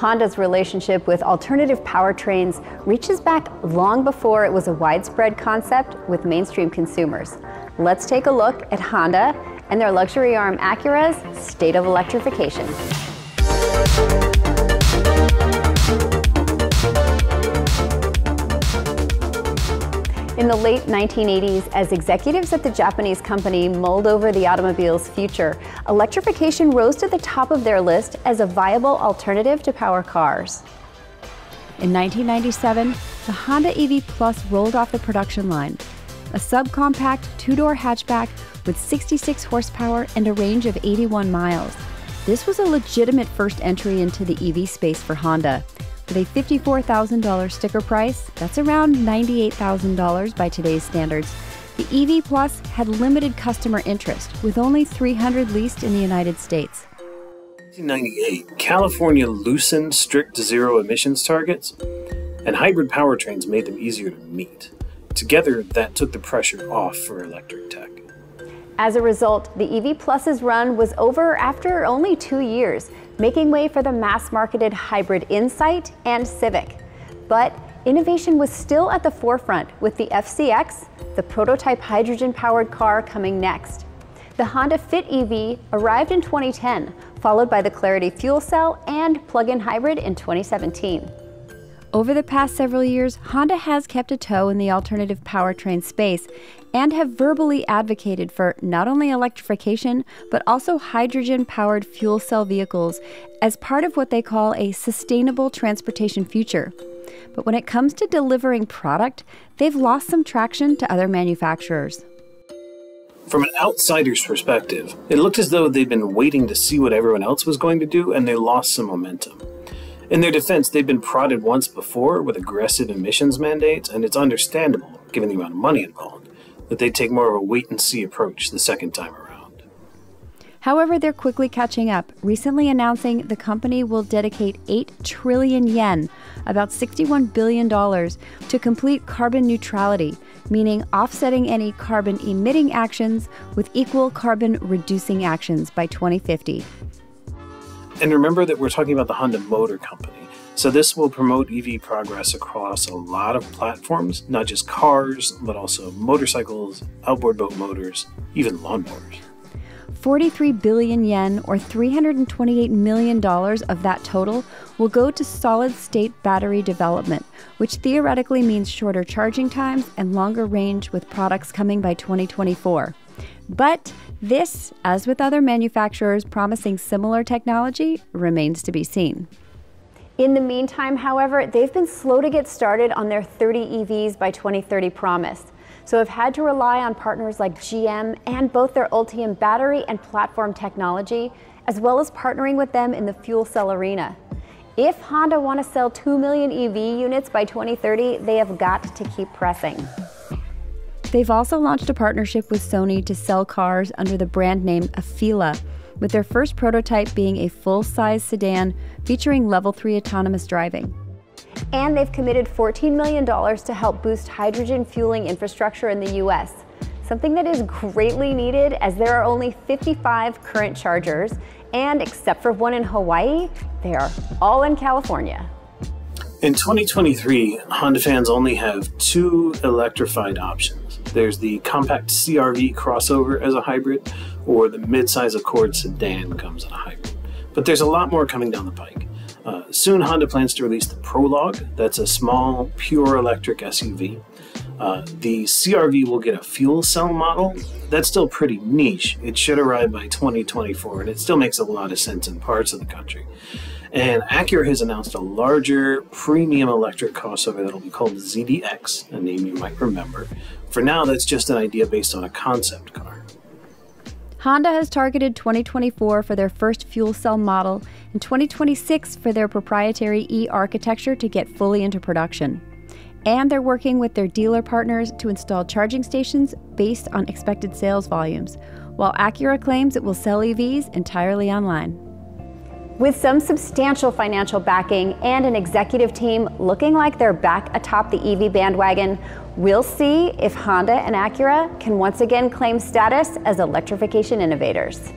Honda's relationship with alternative powertrains reaches back long before it was a widespread concept with mainstream consumers. Let's take a look at Honda and their luxury arm Acura's state of electrification. In the late 1980s, as executives at the Japanese company mulled over the automobile's future, electrification rose to the top of their list as a viable alternative to power cars. In 1997, the Honda EV Plus rolled off the production line. A subcompact two-door hatchback with 66 horsepower and a range of 81 miles. This was a legitimate first entry into the EV space for Honda, with a $54,000 sticker price, that's around $98,000 by today's standards, the EV Plus had limited customer interest, with only 300 leased in the United States. In 1998, California loosened strict zero emissions targets, and hybrid powertrains made them easier to meet. Together, that took the pressure off for electric tech. As a result, the EV Plus's run was over after only two years, making way for the mass-marketed hybrid Insight and Civic. But innovation was still at the forefront with the FCX, the prototype hydrogen-powered car coming next. The Honda Fit EV arrived in 2010, followed by the Clarity fuel cell and plug-in hybrid in 2017. Over the past several years, Honda has kept a toe in the alternative powertrain space and have verbally advocated for not only electrification, but also hydrogen powered fuel cell vehicles as part of what they call a sustainable transportation future. But when it comes to delivering product, they've lost some traction to other manufacturers. From an outsider's perspective, it looked as though they'd been waiting to see what everyone else was going to do and they lost some momentum. In their defense, they've been prodded once before with aggressive emissions mandates, and it's understandable, given the amount of money involved, that they take more of a wait and see approach the second time around. However, they're quickly catching up, recently announcing the company will dedicate 8 trillion yen, about $61 billion, to complete carbon neutrality, meaning offsetting any carbon emitting actions with equal carbon reducing actions by 2050. And remember that we're talking about the Honda Motor Company. So this will promote EV progress across a lot of platforms, not just cars, but also motorcycles, outboard boat motors, even lawnmowers. 43 billion yen, or $328 million of that total, will go to solid state battery development, which theoretically means shorter charging times and longer range with products coming by 2024. But this, as with other manufacturers promising similar technology, remains to be seen. In the meantime, however, they've been slow to get started on their 30 EVs by 2030 promise. So have had to rely on partners like GM and both their Ultium battery and platform technology, as well as partnering with them in the fuel cell arena. If Honda want to sell 2 million EV units by 2030, they have got to keep pressing. They've also launched a partnership with Sony to sell cars under the brand name Afeela, with their first prototype being a full size sedan featuring level 3 autonomous driving. And they've committed $14 million to help boost hydrogen fueling infrastructure in the US, something that is greatly needed as there are only 55 current chargers, and except for one in Hawaii, they are all in California. In 2023, Honda fans only have two electrified options. There's the compact CRV crossover as a hybrid, or the midsize Accord sedan comes in a hybrid. But there's a lot more coming down the pike. Uh, soon, Honda plans to release the Prologue. That's a small, pure electric SUV. Uh, the CRV will get a fuel cell model. That's still pretty niche. It should arrive by 2024, and it still makes a lot of sense in parts of the country. And Acura has announced a larger premium electric crossover that'll be called ZDX, a name you might remember. For now, that's just an idea based on a concept car. Honda has targeted 2024 for their first fuel cell model and 2026 for their proprietary e architecture to get fully into production. And they're working with their dealer partners to install charging stations based on expected sales volumes, while Acura claims it will sell EVs entirely online. With some substantial financial backing and an executive team looking like they're back atop the EV bandwagon, we'll see if Honda and Acura can once again claim status as electrification innovators.